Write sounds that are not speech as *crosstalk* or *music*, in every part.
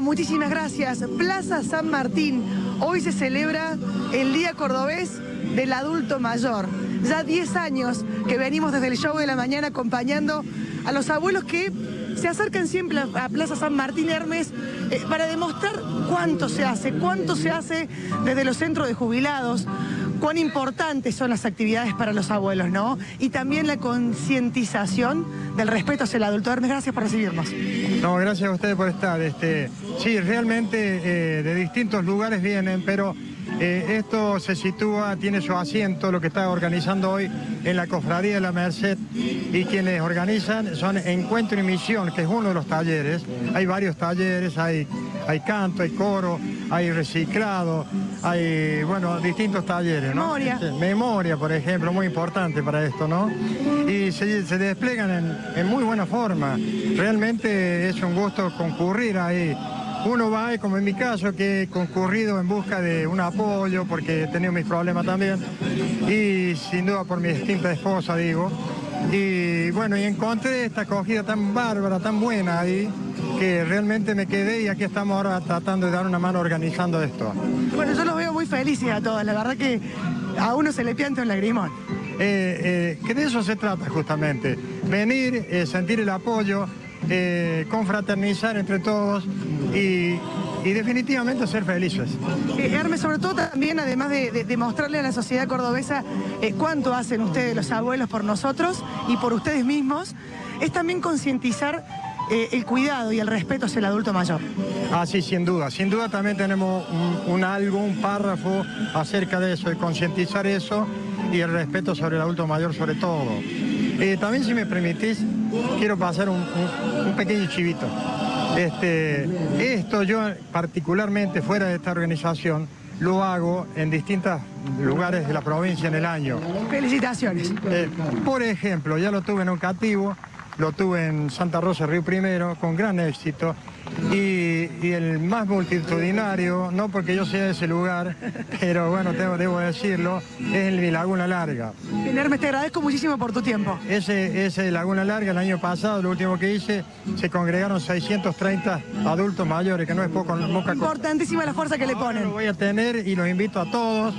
Muchísimas gracias. Plaza San Martín, hoy se celebra el Día Cordobés del Adulto Mayor. Ya 10 años que venimos desde el show de la mañana acompañando a los abuelos que se acercan siempre a Plaza San Martín Hermes eh, para demostrar cuánto se hace, cuánto se hace desde los centros de jubilados, cuán importantes son las actividades para los abuelos, ¿no? Y también la concientización del respeto hacia el adulto. Hermes, gracias por recibirnos. No, gracias a ustedes por estar. Este, sí, realmente eh, de distintos lugares vienen, pero eh, esto se sitúa, tiene su asiento, lo que está organizando hoy en la Cofradía de la Merced y quienes organizan son Encuentro y Misión, que es uno de los talleres. Hay varios talleres, hay, hay canto, hay coro, hay reciclado, hay, bueno, distintos talleres, ¿no? Memoria. Memoria, por ejemplo, muy importante para esto, ¿no? Y se, despliegan en, en muy buena forma. Realmente es un gusto concurrir ahí uno va, como en mi caso, que he concurrido en busca de un apoyo porque he tenido mis problemas también y sin duda por mi distinta esposa, digo. Y bueno, y encontré esta acogida tan bárbara, tan buena ahí, que realmente me quedé y aquí estamos ahora tratando de dar una mano organizando esto. Bueno, yo los veo muy felices a todos, la verdad que a uno se le pianta un lagrimón. Eh, eh, que de eso se trata justamente, venir, eh, sentir el apoyo, confraternizar entre todos y, definitivamente ser felices. Eh, Hermes, sobre todo también, además de, mostrarle a la sociedad cordobesa eh, cuánto hacen ustedes, los abuelos, por nosotros y por ustedes mismos, es también concientizar eh, el cuidado y el respeto hacia el adulto mayor. Ah, sí, sin duda. Sin duda también tenemos un, algo, un párrafo acerca de eso, de concientizar eso y el respeto sobre el adulto mayor sobre todo. también, si me permitís, quiero pasar un pequeño chivito. Este, esto yo particularmente fuera de esta organización lo hago en distintos lugares de la provincia en el año. Felicitaciones. Eh, por ejemplo, ya lo tuve en Cativo, lo tuve en Santa Rosa Río Primero con gran éxito y, el más multitudinario, no porque yo sea de ese lugar, *laughs* pero bueno, tengo, debo decirlo, es el Laguna Larga. Hermes, te agradezco muchísimo por tu tiempo. Ese, ese Laguna Larga, el año pasado, lo último que hice, se congregaron 630 adultos mayores, que no es poco. Importantísima la fuerza que le ponen. lo voy a tener y los invito a todos,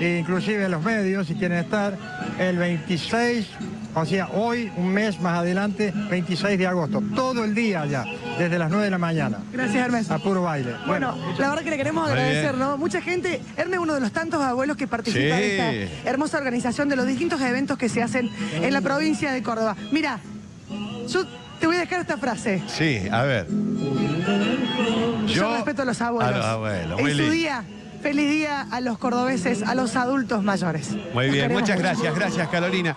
inclusive a los medios, si quieren estar, el 26 o sea, hoy, un mes más adelante, 26 de agosto, todo el día ya, desde las 9 de la mañana. Gracias, Hermes. A puro baile. Bueno, la verdad que le queremos agradecer, ¿no? Mucha gente, Hermes es uno de los tantos abuelos que participa de esta hermosa organización de los distintos eventos que se hacen en la provincia de Córdoba. Mira, yo te voy a dejar esta frase. Sí, a ver. Yo, respeto a los abuelos. A los abuelos, muy en su día Feliz día a los cordobeses, a los adultos mayores. Muy bien, muchas gracias, gracias Carolina.